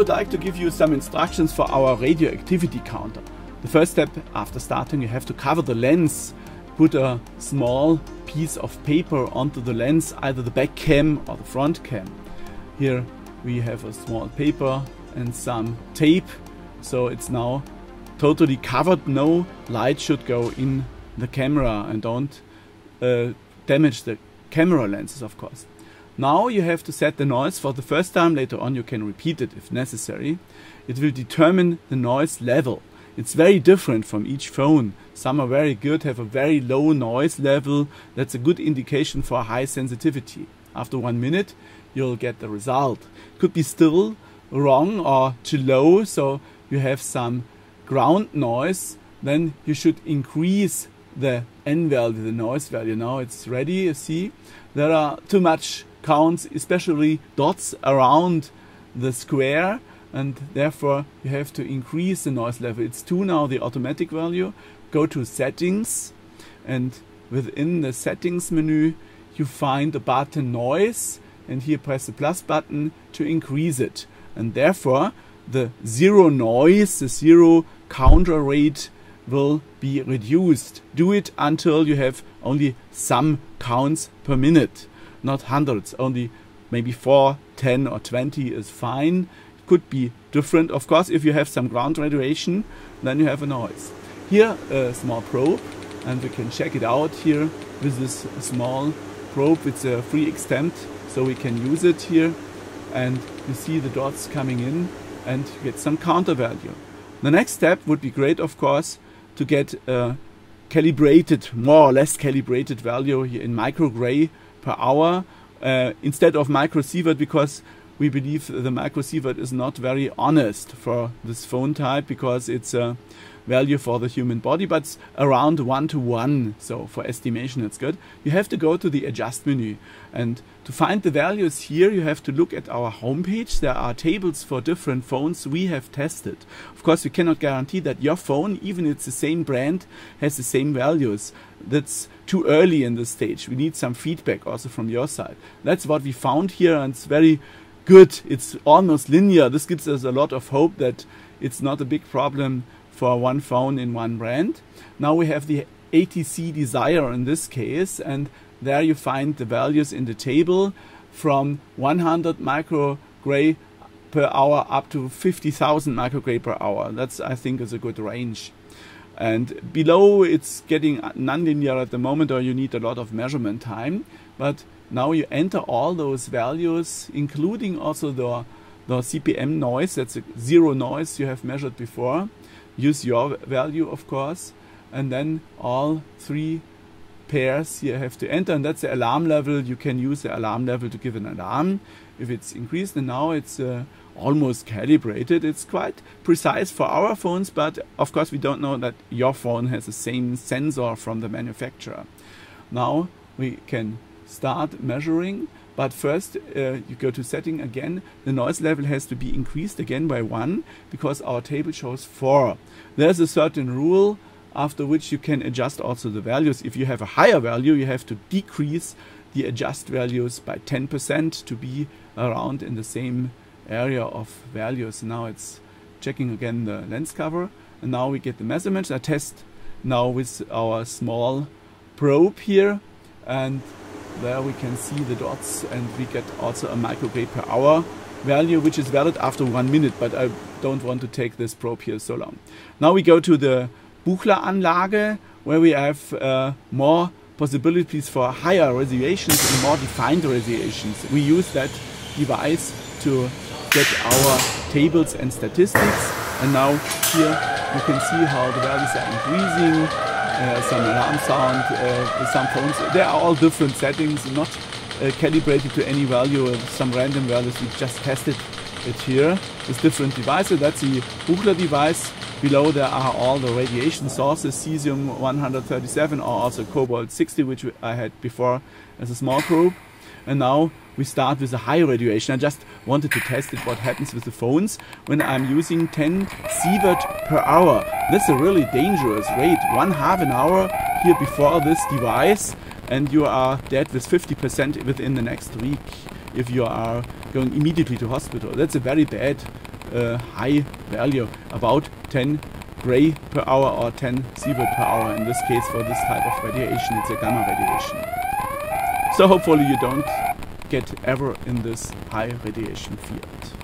would like to give you some instructions for our radioactivity counter. The first step after starting you have to cover the lens. Put a small piece of paper onto the lens, either the back cam or the front cam. Here we have a small paper and some tape so it's now totally covered. No light should go in the camera and don't uh, damage the camera lenses of course. Now you have to set the noise for the first time, later on you can repeat it if necessary. It will determine the noise level. It's very different from each phone. Some are very good, have a very low noise level. That's a good indication for high sensitivity. After one minute, you'll get the result. Could be still wrong or too low, so you have some ground noise. Then you should increase the N value, the noise value. Now it's ready, you see. There are too much counts, especially dots around the square and therefore you have to increase the noise level. It's 2 now, the automatic value. Go to settings and within the settings menu you find the button noise and here press the plus button to increase it. And therefore the zero noise, the zero counter rate will be reduced. Do it until you have only some counts per minute not hundreds, only maybe 4, 10 or 20 is fine. It could be different. Of course, if you have some ground radiation, then you have a noise. Here, a small probe, and we can check it out here with this small probe. It's a free extent, so we can use it here. And you see the dots coming in and get some counter value. The next step would be great, of course, to get a calibrated, more or less calibrated value here in microgray per hour uh, instead of microsievert because we believe the microsievert is not very honest for this phone type because it's a value for the human body, but it's around one to one. So for estimation, it's good. You have to go to the adjust menu and to find the values here, you have to look at our homepage. There are tables for different phones we have tested. Of course, we cannot guarantee that your phone, even if it's the same brand, has the same values. That's too early in this stage. We need some feedback also from your side. That's what we found here, and it's very good. It's almost linear. This gives us a lot of hope that it's not a big problem for one phone in one brand. Now we have the HTC Desire in this case, and there you find the values in the table from 100 microgray per hour up to 50,000 microgray per hour. That's, I think, is a good range. And below it's getting nonlinear at the moment, or you need a lot of measurement time. But now you enter all those values, including also the, the CPM noise, that's zero noise you have measured before. Use your value, of course, and then all three pairs you have to enter, and that's the alarm level. You can use the alarm level to give an alarm if it's increased, and now it's uh, almost calibrated. It's quite precise for our phones, but of course, we don't know that your phone has the same sensor from the manufacturer. Now we can start measuring. But first, uh, you go to setting again. The noise level has to be increased again by one because our table shows four. There's a certain rule after which you can adjust also the values. If you have a higher value, you have to decrease the adjust values by 10% to be around in the same area of values. Now it's checking again the lens cover and now we get the measurements. I test now with our small probe here and there we can see the dots and we get also a microgray per hour value which is valid after one minute but I don't want to take this probe here so long. Now we go to the Buchler Anlage where we have uh, more possibilities for higher resolutions and more defined resolutions. We use that device to get our tables and statistics and now here you can see how the values are increasing uh, some alarm sound, uh, some phones. They are all different settings, not uh, calibrated to any value, some random values. We just tested it here with different devices. That's the Buchler device. Below there are all the radiation sources, cesium 137 or also cobalt 60, which I had before as a small probe. And now we start with a high radiation. I just wanted to test it, what happens with the phones when I'm using 10 sievert per hour. That's a really dangerous rate. One half an hour here before this device and you are dead with 50% within the next week if you are going immediately to hospital. That's a very bad uh, high value, about 10 gray per hour or 10 sievert per hour. In this case, for this type of radiation, it's a gamma radiation. So hopefully you don't get ever in this high radiation field.